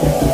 Show.